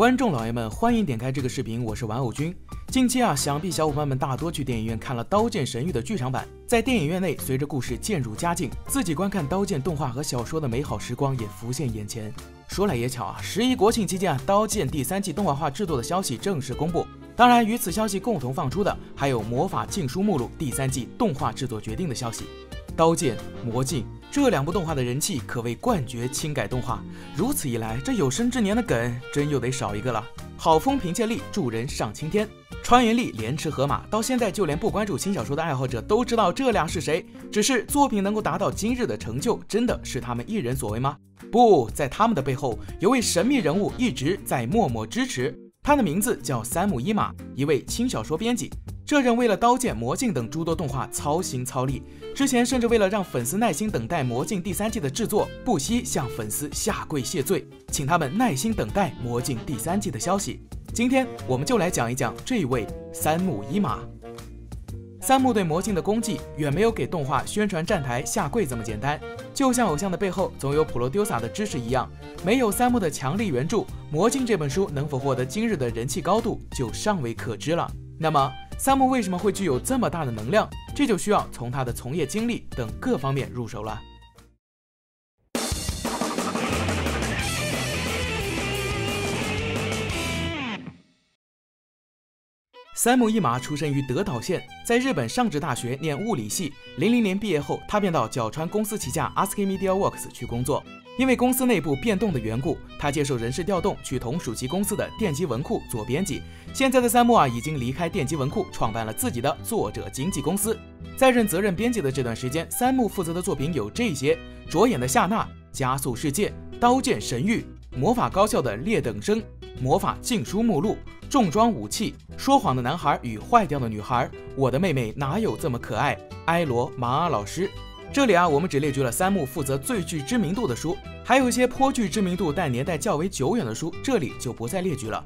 观众老爷们，欢迎点开这个视频，我是玩偶君。近期啊，想必小伙伴们大多去电影院看了《刀剑神域》的剧场版，在电影院内，随着故事渐入佳境，自己观看刀剑动画和小说的美好时光也浮现眼前。说来也巧啊，十一国庆期间啊，《刀剑》第三季动画化制作的消息正式公布。当然，与此消息共同放出的，还有《魔法禁书目录》第三季动画制作决定的消息。《刀剑》《魔镜》这两部动画的人气可谓冠绝轻改动画。如此一来，这有生之年的梗真又得少一个了。好风凭借力，助人上青天。川原丽连吃河马，到现在就连不关注轻小说的爱好者都知道这俩是谁。只是作品能够达到今日的成就，真的是他们一人所为吗？不在，他们的背后有位神秘人物一直在默默支持。他的名字叫三木一马，一位轻小说编辑。这人为了《刀剑》《魔镜》等诸多动画操心操力，之前甚至为了让粉丝耐心等待《魔镜》第三季的制作，不惜向粉丝下跪谢罪，请他们耐心等待《魔镜》第三季的消息。今天我们就来讲一讲这位三木一马。三木对《魔镜》的功绩远没有给动画宣传站台下跪这么简单，就像偶像的背后总有普罗丢萨的支持一样，没有三木的强力援助，《魔镜》这本书能否获得今日的人气高度就尚未可知了。那么，三木为什么会具有这么大的能量？这就需要从他的从业经历等各方面入手了。三木一马出生于德岛县，在日本上智大学念物理系。零零年毕业后，他便到角川公司旗下 ASKI Media Works 去工作。因为公司内部变动的缘故，他接受人事调动，去同属其公司的电机文库做编辑。现在的三木啊，已经离开电机文库，创办了自己的作者经纪公司。在任责任编辑的这段时间，三木负责的作品有这些：着眼的夏娜、加速世界、刀剑神域、魔法高校的劣等生、魔法禁书目录、重装武器、说谎的男孩与坏掉的女孩、我的妹妹哪有这么可爱、埃罗马尔老师。这里啊，我们只列举了三木负责最具知名度的书，还有一些颇具知名度但年代较为久远的书，这里就不再列举了。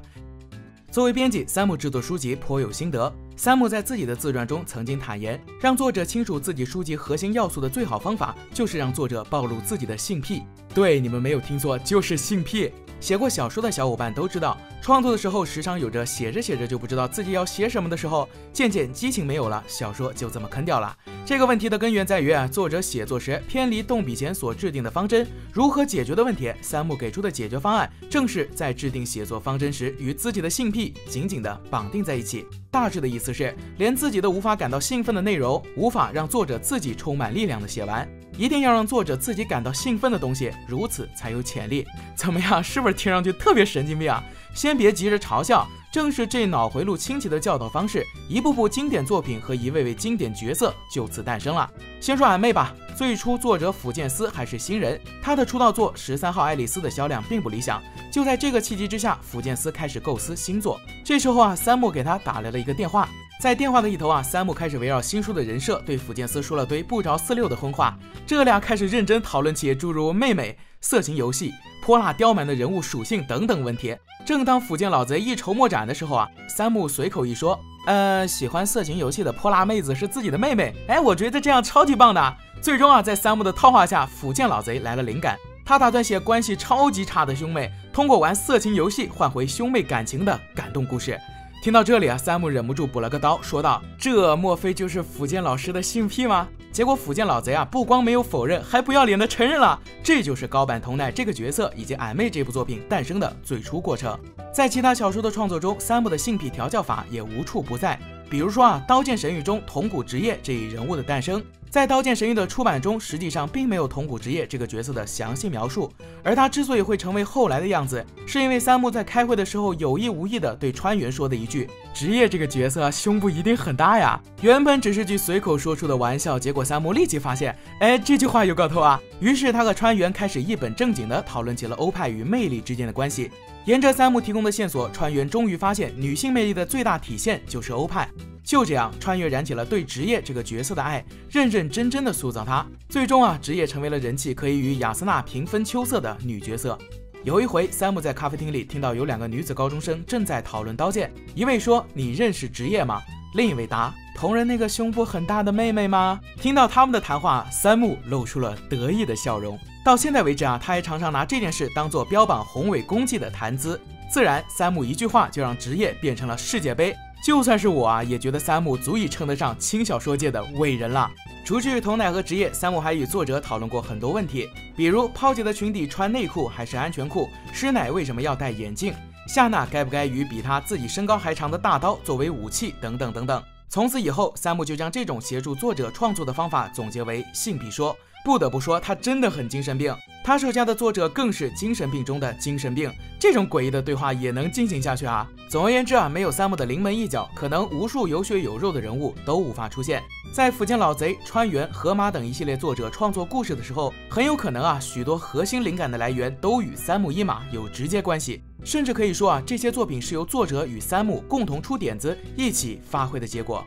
作为编辑，三木制作书籍颇有心得。三木在自己的自传中曾经坦言，让作者清楚自己书籍核心要素的最好方法，就是让作者暴露自己的性癖。对，你们没有听错，就是性癖。写过小说的小伙伴都知道，创作的时候时常有着写着写着就不知道自己要写什么的时候，渐渐激情没有了，小说就这么坑掉了。这个问题的根源在于啊，作者写作时偏离动笔前所制定的方针，如何解决的问题？三木给出的解决方案，正是在制定写作方针时与自己的性癖紧紧的绑定在一起。大致的意思是，连自己都无法感到兴奋的内容，无法让作者自己充满力量的写完，一定要让作者自己感到兴奋的东西，如此才有潜力。怎么样？是不是听上去特别神经病啊？先别急着嘲笑。正是这脑回路清奇的教导方式，一部部经典作品和一位位经典角色就此诞生了。先说俺妹吧，最初作者福建司还是新人，他的出道作《十三号爱丽丝》的销量并不理想。就在这个契机之下，福建司开始构思新作。这时候啊，三木给他打来了一个电话，在电话的一头啊，三木开始围绕新书的人设对福建司说了堆不着四六的荤话。这俩开始认真讨论起诸如妹妹、色情游戏。泼辣刁蛮的人物属性等等问题。正当福建老贼一筹莫展的时候啊，三木随口一说：“呃，喜欢色情游戏的泼辣妹子是自己的妹妹。”哎，我觉得这样超级棒的。最终啊，在三木的套话下，福建老贼来了灵感，他打算写关系超级差的兄妹通过玩色情游戏换回兄妹感情的感动故事。听到这里啊，三木忍不住补了个刀，说道：“这莫非就是福建老师的性癖吗？”结果福建老贼啊，不光没有否认，还不要脸的承认了。这就是高坂童奈这个角色以及俺妹这部作品诞生的最初过程。在其他小说的创作中，三木的性癖调教法也无处不在。比如说啊，《刀剑神域》中铜鼓职业这一人物的诞生。在《刀剑神域》的出版中，实际上并没有铜鼓职业这个角色的详细描述。而他之所以会成为后来的样子，是因为三木在开会的时候有意无意的对川原说的一句：“职业这个角色胸部一定很大呀。”原本只是句随口说出的玩笑，结果三木立即发现，哎，这句话有搞头啊！于是他和川原开始一本正经的讨论起了欧派与魅力之间的关系。沿着三木提供的线索，川原终于发现女性魅力的最大体现就是欧派。就这样，穿越燃起了对职业这个角色的爱，认认真真的塑造她。最终啊，职业成为了人气可以与亚丝娜平分秋色的女角色。有一回，三木在咖啡厅里听到有两个女子高中生正在讨论刀剑，一位说：“你认识职业吗？”另一位答：“同人那个胸部很大的妹妹吗？”听到他们的谈话，三木露出了得意的笑容。到现在为止啊，他还常常拿这件事当做标榜宏伟功绩的谈资。自然，三木一句话就让职业变成了世界杯。就算是我啊，也觉得三木足以称得上轻小说界的伟人了。除去童奶和职业，三木还与作者讨论过很多问题，比如泡姐的裙底穿内裤还是安全裤，师奶为什么要戴眼镜，夏娜该不该与比他自己身高还长的大刀作为武器，等等等等。从此以后，三木就将这种协助作者创作的方法总结为性癖说。不得不说，他真的很精神病。他手下的作者更是精神病中的精神病。这种诡异的对话也能进行下去啊！总而言之啊，没有三木的临门一脚，可能无数有血有肉的人物都无法出现。在福建老贼、川原、河马等一系列作者创作故事的时候，很有可能啊，许多核心灵感的来源都与三木一马有直接关系，甚至可以说啊，这些作品是由作者与三木共同出点子，一起发挥的结果。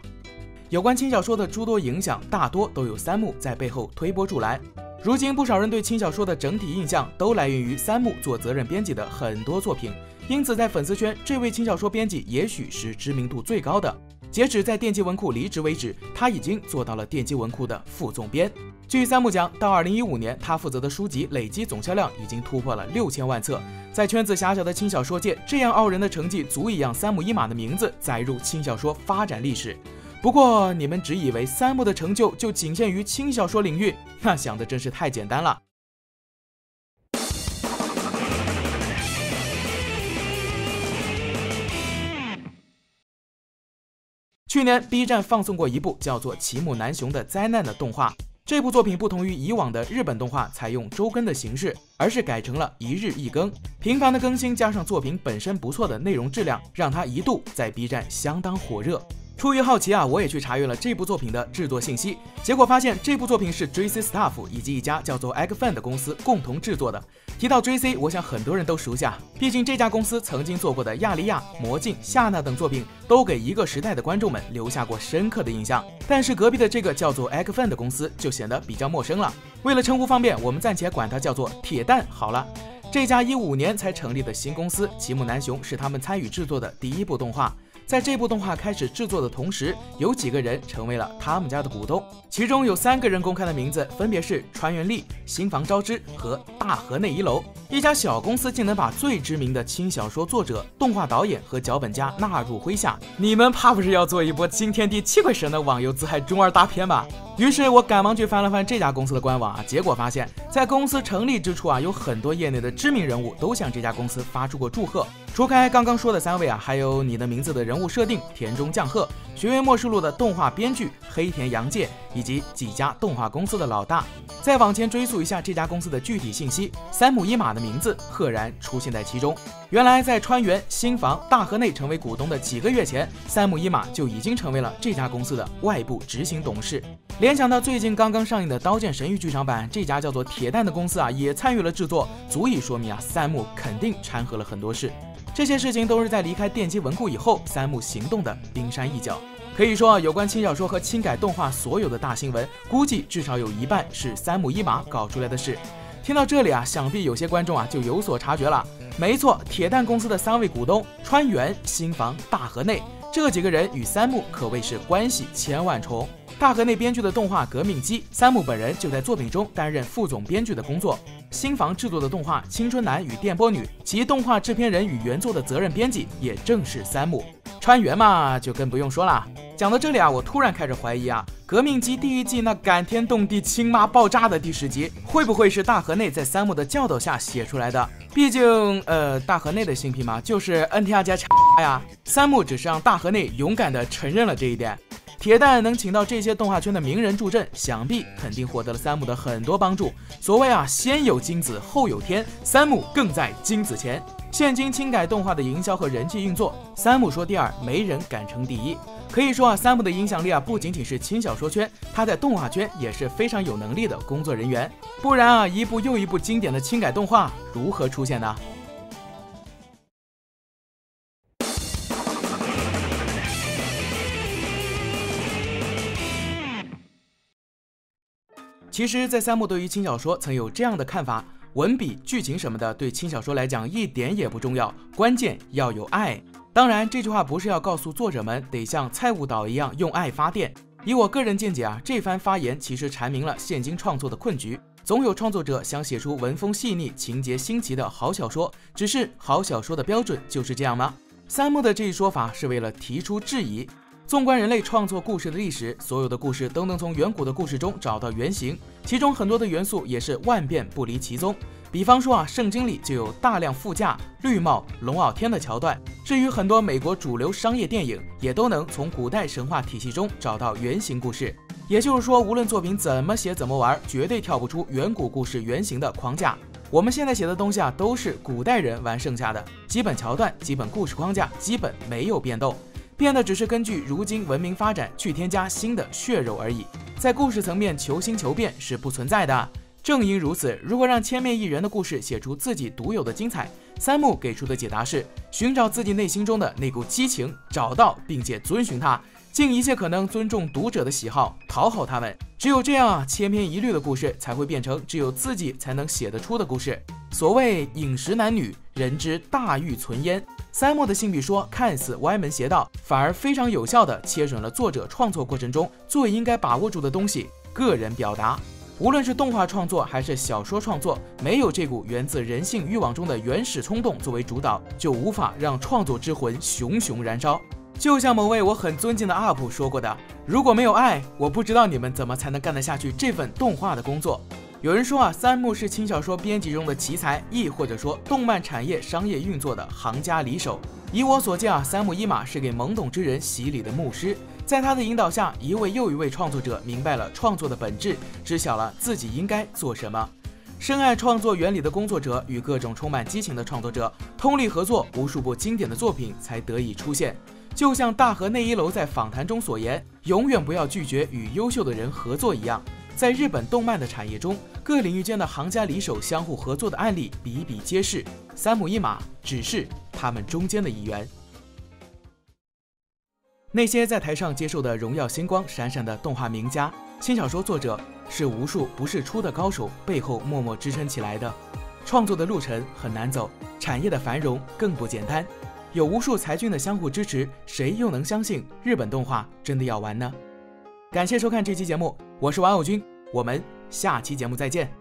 有关轻小说的诸多影响，大多都有三木在背后推波助澜。如今，不少人对轻小说的整体印象都来源于三木做责任编辑的很多作品，因此在粉丝圈，这位轻小说编辑也许是知名度最高的。截止在电击文库离职为止，他已经做到了电击文库的副总编。据三木讲，到二零一五年，他负责的书籍累计总销量已经突破了六千万册。在圈子狭小的轻小说界，这样傲人的成绩足以让三木一马的名字载入轻小说发展历史。不过，你们只以为三木的成就就仅限于轻小说领域，那想的真是太简单了。去年，B 站放送过一部叫做《奇木南雄的灾难》的动画。这部作品不同于以往的日本动画采用周更的形式，而是改成了一日一更。频繁的更新加上作品本身不错的内容质量，让它一度在 B 站相当火热。出于好奇啊，我也去查阅了这部作品的制作信息，结果发现这部作品是 JC Staff 以及一家叫做 Eggfan 的公司共同制作的。提到 JC，我想很多人都熟悉啊，毕竟这家公司曾经做过的《亚利亚》《魔镜》《夏娜》等作品，都给一个时代的观众们留下过深刻的印象。但是隔壁的这个叫做 Eggfan 的公司就显得比较陌生了。为了称呼方便，我们暂且管它叫做铁蛋好了。这家一五年才成立的新公司，齐木南雄是他们参与制作的第一部动画。在这部动画开始制作的同时，有几个人成为了他们家的股东，其中有三个人公开的名字分别是川原丽、新房昭之和大河内一楼。一家小公司竟能把最知名的轻小说作者、动画导演和脚本家纳入麾下，你们怕不是要做一波惊天地泣鬼神的网游自嗨中二大片吧？于是我赶忙去翻了翻这家公司的官网啊，结果发现，在公司成立之初啊，有很多业内的知名人物都向这家公司发出过祝贺。除开刚刚说的三位啊，还有你的名字的人物设定田中将贺、学院末世录的动画编剧黑田洋介，以及几家动画公司的老大。再往前追溯一下这家公司的具体信息，三木一马的名字赫然出现在其中。原来在川原、新房、大河内成为股东的几个月前，三木一马就已经成为了这家公司的外部执行董事。联想到最近刚刚上映的《刀剑神域》剧场版，这家叫做铁蛋的公司啊，也参与了制作，足以说明啊，三木肯定掺和了很多事。这些事情都是在离开电击文库以后，三木行动的冰山一角。可以说，有关轻小说和轻改动画所有的大新闻，估计至少有一半是三木一马搞出来的事。听到这里啊，想必有些观众啊就有所察觉了。没错，铁蛋公司的三位股东川原、新房、大河内这几个人与三木可谓是关系千万重。大河内编剧的动画《革命机》，三木本人就在作品中担任副总编剧的工作。新房制作的动画《青春男与电波女》，其动画制片人与原作的责任编辑也正是三木川原嘛，就更不用说了。讲到这里啊，我突然开始怀疑啊，《革命机》第一季那感天动地、亲妈爆炸的第十集，会不会是大河内在三木的教导下写出来的？毕竟，呃，大河内的新品嘛，就是 NTR 加叉呀。三木只是让大河内勇敢地承认了这一点。铁蛋能请到这些动画圈的名人助阵，想必肯定获得了三木的很多帮助。所谓啊，先有金子后有天，三木更在金子前。现今轻改动画的营销和人气运作，三木说第二，没人敢称第一。可以说啊，三木的影响力啊，不仅仅是轻小说圈，他在动画圈也是非常有能力的工作人员。不然啊，一部又一部经典的轻改动画如何出现呢？其实，在三木对于轻小说曾有这样的看法：文笔、剧情什么的，对轻小说来讲一点也不重要，关键要有爱。当然，这句话不是要告诉作者们得像蔡悟岛一样用爱发电。以我个人见解啊，这番发言其实阐明了现今创作的困局。总有创作者想写出文风细腻、情节新奇的好小说，只是好小说的标准就是这样吗？三木的这一说法是为了提出质疑。纵观人类创作故事的历史，所有的故事都能从远古的故事中找到原型，其中很多的元素也是万变不离其宗。比方说啊，圣经里就有大量副驾、绿帽、龙傲天的桥段。至于很多美国主流商业电影，也都能从古代神话体系中找到原型故事。也就是说，无论作品怎么写怎么玩，绝对跳不出远古故事原型的框架。我们现在写的东西啊，都是古代人玩剩下的，基本桥段、基本故事框架，基本没有变动。变的只是根据如今文明发展去添加新的血肉而已，在故事层面求新求变是不存在的。正因如此，如果让千面一人的故事写出自己独有的精彩，三木给出的解答是寻找自己内心中的那股激情，找到并且遵循它，尽一切可能尊重读者的喜好，讨好他们。只有这样啊，千篇一律的故事才会变成只有自己才能写得出的故事。所谓饮食男女，人之大欲存焉。三木的信笔说，看似歪门邪道，反而非常有效地切准了作者创作过程中最应该把握住的东西——个人表达。无论是动画创作还是小说创作，没有这股源自人性欲望中的原始冲动作为主导，就无法让创作之魂熊熊燃烧。就像某位我很尊敬的 UP 说过的：“如果没有爱，我不知道你们怎么才能干得下去这份动画的工作。”有人说啊，三木是轻小说编辑中的奇才，亦或者说动漫产业商业运作的行家里手。以我所见啊，三木一马是给懵懂之人洗礼的牧师，在他的引导下，一位又一位创作者明白了创作的本质，知晓了自己应该做什么。深爱创作原理的工作者与各种充满激情的创作者通力合作，无数部经典的作品才得以出现。就像大河内一楼在访谈中所言：“永远不要拒绝与优秀的人合作一样。”在日本动漫的产业中，各领域间的行家里手相互合作的案例比比皆是。三木一马只是他们中间的一员。那些在台上接受的荣耀星光闪闪的动画名家、轻小说作者，是无数不是出的高手背后默默支撑起来的。创作的路程很难走，产业的繁荣更不简单。有无数才俊的相互支持，谁又能相信日本动画真的要完呢？感谢收看这期节目，我是玩偶君，我们下期节目再见。